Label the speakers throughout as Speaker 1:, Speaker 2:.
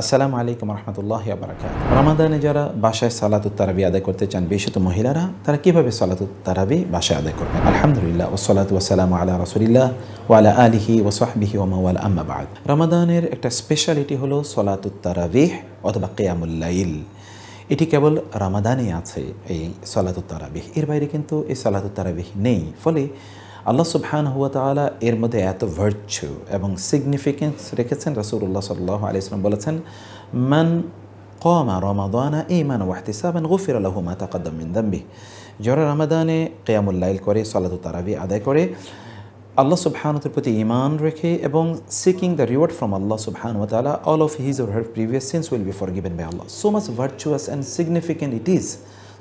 Speaker 1: আসসালামু আলাইকুম রহমতুল্লাহ বারাকাত। রমাদানে যারা বাসায় সালাতুত তারাবি আদায় করতে চান, বিশেষত মহিলারা, তারা কীভাবে সালাতুত তারাবি বাসায় আদায় করবেন? আলহামদুলিল্লাহ ও সালাতু ওসালাম আলা রসুলিল্লাহ ওয়ালা আলিহি ও সাহবিহি ওমাওয়াল আম্মাবাদ রমাদানের একটা স্পেশালিটি হলো সলাতুত তারাবিহ অথবা কেয়ামুল্লাইল এটি কেবল রামাদানে আছে এই সলাতুত তারাবিহ। এর বাইরে কিন্তু এই সলাতুত তারাবিহ নেই। ফলে আল্লাহ সুবহান হুয়া তালা এর মধ্যে এত ভার্চু এবং সিগনিফিকেন্স রেখেছেন রাসুল্লাহ সাল্লাহ আলিয়াল্লাম বলেছেন, মান কমা রমাদানা ইমান ওয়াহতিসাবান গফির আল্লাহ মা তাকাদ্দাম মিন দাম্বি যারা রামাদানে কেয়ামুল্লাইল করে সলাতু তারাবি আদায় করে, আল্লাহ সুবহানতের প্রতি ইমান রেখে এবং seeking the reward from Allah সুবহান তালা all of his or her previous sins will be forgiven by Allah. So much virtuous and significant it is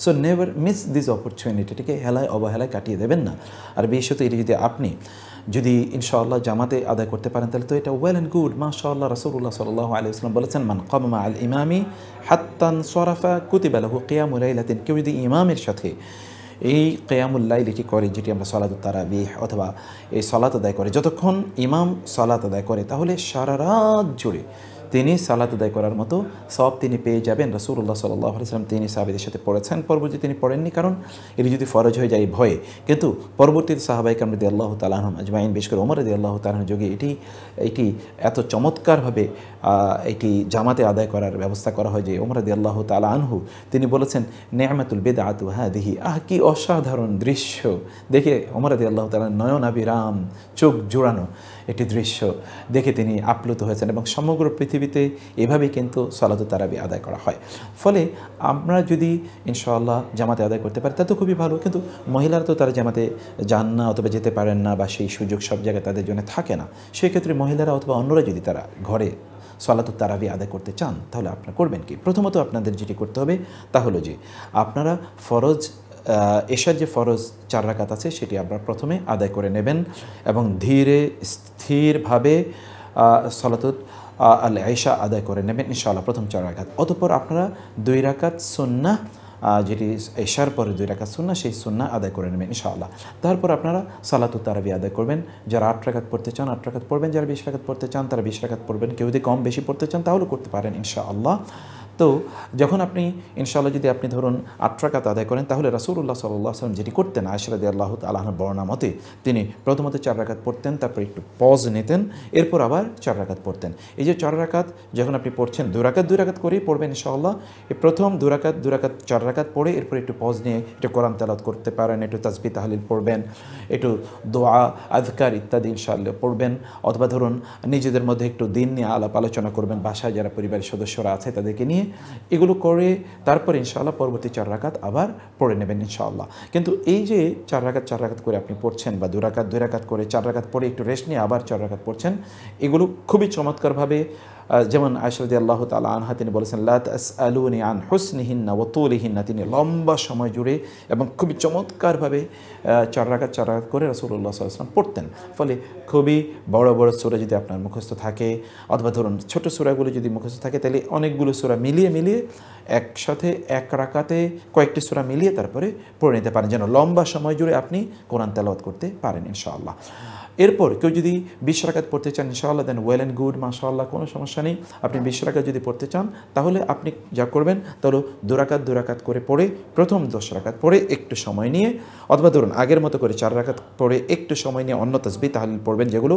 Speaker 1: so never miss this opportunity অপরচুনিটিটিকে হেলায় অবহেলায় কাটিয়ে দেবেন না। আর বিশেষত এটি যদি আপনি যদি ইনশাআল্লাহ জামাতে আদায় করতে পারেন, তাহলে তো এটা ওয়েল অ্যান্ড গুড মাশাআল্লাহ রসুল্লাহ সাল্লাহ আলিয়াল্লাম বলেছেন, মান কমা আল ইমামি হাত্তান সরাফা কুতিবালাহু কেয়ামুলাইলাতিন কেউ যদি ইমামের সাথে এই কেয়ামুল্লাইল এটি করে, যেটি আমরা সলাত তারাবিহ অথবা এই সলাত আদায় করে, যতক্ষণ ইমাম সলাত আদায় করে, তাহলে সারা রাত জুড়ে তিনি সালাত আদায় করার মতো সব তিনি পেয়ে যাবেন। রসুল্লাহ সাল্লাহ আলিয়াল্লাম তিনি সাহাবিদের সাথে পড়েছেন। পরবর্তী তিনি পড়েননি কারণ এটি যদি ফরজ হয়ে যায় ভয়ে। কিন্তু পরবর্তীতে সাহাবাই আমরদি আল্লাহ তালাহম আজমাইন, বিশেষ করে ওমর আল্লাহ তালাহন যোগে এটি এটি এত চমৎকারভাবে এটি জামাতে আদায় করার ব্যবস্থা করা হয় যে ওমর রদি আল্লাহ তালা আনহু তিনি বলেছেন নেহমাতুল বেদ আতু হ্যাঁ দিহি আহ, কি অসাধারণ দৃশ্য। দেখে ওমর রদি আল্লাহ তালা নয়ন আবিরাম, চোখ জোড়ানো একটি দৃশ্য। দেখে তিনি আপ্লুত হয়েছেন এবং সমগ্র পৃথিবীতে, এভাবেই কিন্তু সলাত তারাবি আদায় করা হয়। ফলে আমরা যদি ইনশাআল্লাহ জামাতে আদায় করতে পারি, তা তো খুবই ভালো। কিন্তু মহিলারা তো তারা জামাতে যান না অথবা যেতে পারেন না বা সেই সুযোগ সব জায়গায় তাদের জন্য থাকে না। সেক্ষেত্রে মহিলারা অথবা অন্যরা যদি তারা ঘরে সলাত তারাবি আদায় করতে চান, তাহলে আপনারা করবেন কি? প্রথমত আপনাদের যেটি করতে হবে, তা হলো যে আপনারা ফরজ এশার যে ফরজ চার রাকাত আছে, সেটি আপনারা প্রথমে আদায় করে নেবেন এবং ধীরে, স্থিরভাবে সলাতুত আল আয়সা আদায় করে নেবেন ইনশাআল্লাহ প্রথম চার রাকাত। অতপর আপনারা দুই রাকাত সন্না যেটি এশার পরে দুই রাকাত সুন্না সেই সুন্না আদায় করে নেবেন ইনশাআল্লাহ। তারপর আপনারা সালাতু তারাবি আদায় করবেন। যারা আট রাকাত পড়তে চান, আট রাকাত পড়বেন। যারা বিশ রাকাত পড়তে চান, তারা বিশ রাকাত পড়বেন। কেউ যদি কম বেশি পড়তে চান, তাহলেও করতে পারেন ইনশাআল্লাহ। তো যখন আপনি, ইনশাআল্লাহ যদি আপনি ধরুন আট রাকাত আদায় করেন, তাহলে রাসুল্লাহ সাল্লাহ সাল্লাম যেটি করতেন আয়সরাদি আল্লাহ আল্লাহর বর্ণা মতে তিনি প্রথমত চার রাকাত পড়তেন, তারপর একটু পজ নিতেন, এরপর আবার চার রাকাত পড়তেন। এই যে চার রাকাত যখন আপনি পড়ছেন দু রাকাত রাকাত করেই পড়বেন ইনশাআল্লাহ। প্রথম দু রাকাত দু রাকাত, চার রাকাত পড়ে এরপর একটু পজ নিয়ে একটু কোরআন তালাত করতে পারেন, একটু তাজবি তাহলিল পড়বেন, একটু দোয়া আজকার ইত্যাদি ইনশাআল্লাহ পড়বেন, অথবা ধরুন নিজেদের মধ্যে একটু দিন নিয়ে আলাপ আলোচনা করবেন, বাসায় যারা পরিবারের সদস্যরা আছে তাদেরকে নিয়ে এগুলো করে, তারপর ইনশাআল্লাহ পরবর্তী চার রাকাত আবার পড়ে নেবেন ইনশাআল্লাহ। কিন্তু এই যে চার রাকাত চার রাকাত করে আপনি পড়ছেন বা দু রাকাত, দুই রাকাত করে চার রাকাত পরে একটু রেস্ট নিয়ে আবার চার রাকাত পড়ছেন, এগুলো খুবই চমৎকারভাবে যেমন আয়সরদি আল্লাহ তালা আনহা তিনি বলেছেন লাত আলুনি আন হুসনিহিন্না ওতুলিহিন্না তিনি লম্বা সময় জুড়ে এবং খুবই চমৎকারভাবে চার রাকাত করে রসুল্লাহ সাল্লাম পড়তেন। ফলে খুবই বড় বড় সুরা যদি আপনার মুখস্থ থাকে, অথবা ধরুন ছোট সুরাগুলো যদি মুখস্থ থাকে, তাহলে অনেকগুলো সুরা মিলিয়ে মিলিয়ে একসাথে এক রাকাতে কয়েকটি সুরা মিলিয়ে তারপরে পড়ে নিতে পারেন, যেন লম্বা সময় জুড়ে আপনি কোরআন তেলাওয়াত করতে পারেন, ইনশাআল্লাহ। এরপর কেউ যদি বিশ রাকাত পড়তে চান, ইনশাআল্লাহ দেন ওয়েল অ্যান্ড গুড মাশাআল্লাহ, কোনো সমস্যা নেই। আপনি বিশ রাকাত যদি পড়তে চান, তাহলে আপনি যা করবেন, তাহলে দুরাকাত দুরাকাত করে পড়ে, প্রথম দশ রাকাত পড়ে একটু সময় নিয়ে, অথবা ধরুন আগের মতো করে চার রাকাত পড়ে একটু সময় নিয়ে অন্য তসবি তাহলে পড়বেন যেগুলো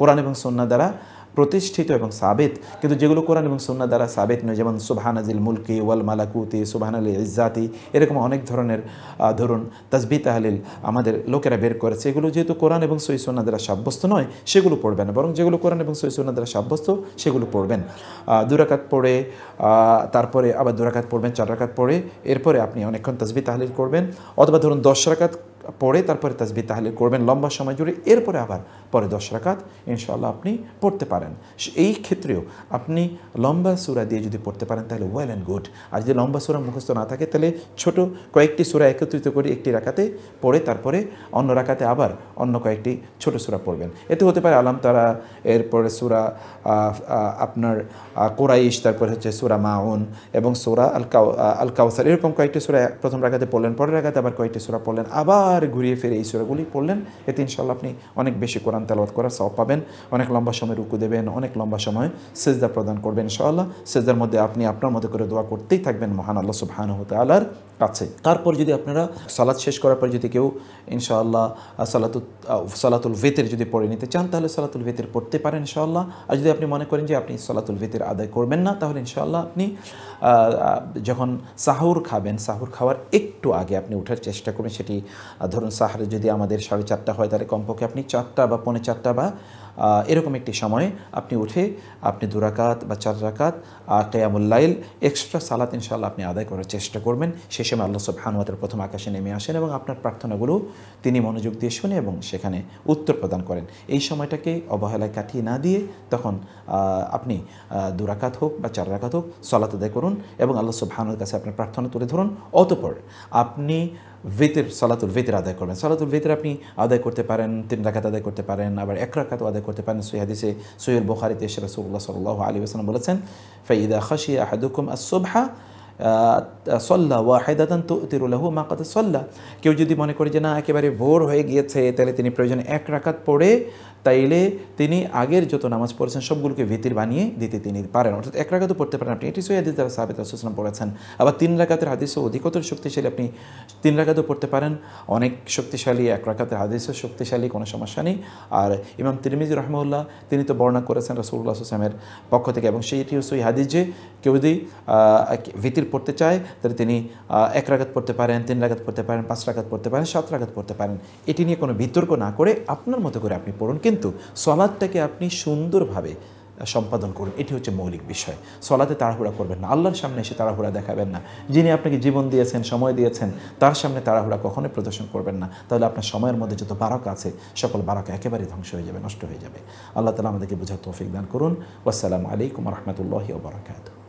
Speaker 1: কোরআন এবং সন্না দ্বারা প্রতিষ্ঠিত এবং সাবেত। কিন্তু যেগুলো কোরআন এবং সন্না দ্বারা সাবেত নয়, যেমন সুবাহানাজিল মুলকি ওয়াল মালাকুতি সুবাহান আলী ইজাতি এরকম অনেক ধরনের ধরুন তাজবি তাহলিল আমাদের লোকেরা বের করেছে। এগুলো যেহেতু কোরআন এবং সই সন্না দ্বারা সাব্যস্ত নয়, সেগুলো পড়বেন বরং যেগুলো কোরআন এবং সই সন্না দ্বারা সাব্যস্ত, সেগুলো পড়বেন। দুরাকাত পড়ে তারপরে আবার দুরাকাত পড়বেন, চার রাকাত পড়ে, এরপরে আপনি অনেকক্ষণ তাজবি তাহলিল করবেন। অথবা ধরুন দশ রাকাত পড়ে, তারপরে তাজবি তাহলে করবেন লম্বা সময় জুড়ে। এরপরে আবার পরে দশ রাকাত ইনশাআল্লাহ আপনি পড়তে পারেন। এই ক্ষেত্রেও আপনি লম্বা সুরা দিয়ে যদি পড়তে পারেন, তাহলে ওয়েল অ্যান্ড গুড আর যদি লম্বা সুরা মুখস্থ না থাকে, তাহলে ছোট কয়েকটি সুরা একত্রিত করে একটি রাখাতে পড়ে, তারপরে অন্য রাখাতে আবার অন্য কয়েকটি ছোট সুরা পড়বেন। এতে হতে পারে আলাম তারা এরপরে সুরা আপনার কোরাইশ, তারপরে হচ্ছে সুরা মাউন এবং সুরা আল কাউ আল কাউসার এরকম কয়েকটি সুরা প্রথম রাখাতে পড়লেন, পরের রাখাতে আবার কয়েকটি সুরা পড়লেন, আবার বারবার ঘুরিয়ে ফিরে এই সুরাগুলি পড়লেন। এতে ইনশাল্লাহ আপনি অনেক বেশি কোরআন তেলাওয়াত করার সব পাবেন। অনেক লম্বা সময় রুকু দেবেন, অনেক লম্বা সময় সেজদা প্রদান করবেন ইনশাআল্লাহ। সেজদার মধ্যে আপনি আপনার মতো করে দোয়া করতেই থাকবেন মহান আল্লাহ সুবহান হতে আলার কাছে তারপর যদি আপনারা সালাদ শেষ করার পর যদি কেউ, ইনশাআল্লাহ সালাতুল সালাতুল ভেতের যদি পড়ে নিতে চান, তাহলে সালাতুল ভেতের পড়তে পারেন, ইনশাআল্লাহ। আর যদি আপনি মনে করেন যে আপনি সালাতুল ভেতের আদায় করবেন না, তাহলে ইনশাআল্লাহ আপনি যখন সাহুর খাবেন, সাহুর খাওয়ার একটু আগে আপনি ওঠার চেষ্টা করবেন। সেটি ধরুন সাহারে যদি আমাদের সাড়ে চারটা হয়, তাহলে কমপক্ষে আপনি চারটা বা পৌনে চারটা বা এরকম একটি সময়ে আপনি উঠে, আপনি দুরাকাত বা চার রাকাত কেয়ামুল্লাইল এক্সট্রা সালাত ইনশাল্লাহ আপনি আদায় করার চেষ্টা করবেন। সে সময় আল্লাহ সব হানুয়াতের প্রথম আকাশে নেমে আসেন এবং আপনার প্রার্থনাগুলো তিনি মনোযোগ দিয়ে শুনে এবং সেখানে উত্তর প্রদান করেন। এই সময়টাকে অবহেলায় কাটিয়ে না দিয়ে তখন আপনি দুরাকাত হোক বা চার রাকাত হোক সলাত আদায় করুন এবং আল্লাহ সব হানুর কাছে আপনার প্রার্থনা তুলে ধরুন। অতপর আপনি ভেতের, সালাতুল ভেতের আদায় করবেন। সালাতুল ভেতের আপনি আদায় করতে পারেন, তিন রাখাত আদায় করতে পারেন, আবার এক রাখাতও আদায় করতে পারেন। সৈহাদিসে সৈয়দ বোখারিতে এসে রসুল্লাহ সাল্লাহ আলী আসলাম বলেছেন, ফাইদা খাসি আহাদুকুম আসোভা সল্লা ওয়াহেদাতান তো তিরুল্লাহু মা কাতে সল্লা। কেউ যদি মনে করে যে, না, একেবারে ভোর হয়ে গিয়েছে, তাহলে তিনি প্রয়োজন এক রাখাত পড়ে তাইলে তিনি আগের যত নামাজ পড়েছেন, সবগুলোকে ভিতির বানিয়ে দিতে তিনি পারেন। অর্থাৎ এক রাকাতও পড়তে পারেন আপনি। এটি সৈয়াদিস দ্বারা সাহাবেদ রাসুসলাম পড়েছেন। আবার তিন রাকাতের হাদিসও অধিকতর শক্তিশালী। আপনি তিন রাকাতও পড়তে পারেন। অনেক শক্তিশালী, এক রাকাতের হাদিসও শক্তিশালী, কোনো সমস্যা নেই। আর ইমাম তিরমিজ রহমউল্লাহ তিনি তো বর্ণনা করেছেন রসুল্লাহ আসলামের পক্ষ থেকে। এবং সেইটিও সই হাদিস যে, কেউ যদি ভিতির পড়তে চায়, তাহলে তিনি এক রাগাত পড়তে পারেন, তিন রাগাত পড়তে পারেন, পাঁচ রাগাত পড়তে পারেন, সাত রাগাত পড়তে পারেন। এটি নিয়ে কোনো বিতর্ক না করে আপনার মতো করে আপনি পড়ুন। কিন্তু সলাদটাকে আপনি সুন্দরভাবে সম্পাদন করুন। এটি হচ্ছে মৌলিক বিষয়। সলাতে তাড়াহুড়া করবেন না। আল্লাহর সামনে এসে তাড়াহুড়া দেখাবেন না। যিনি আপনাকে জীবন দিয়েছেন, সময় দিয়েছেন, তার সামনে তাড়াহুড়া কখনোই প্রদর্শন করবেন না। তাহলে আপনার সময়ের মধ্যে যত বারকা আছে, সকল বারকা একেবারে ধ্বংস হয়ে যাবে, নষ্ট হয়ে যাবে। আল্লাহ তালা আমাদেরকে বোঝার তৌফিক দান করুন। আসসালামু আলাইকুম রহমতুল্লাহ বারাকাতু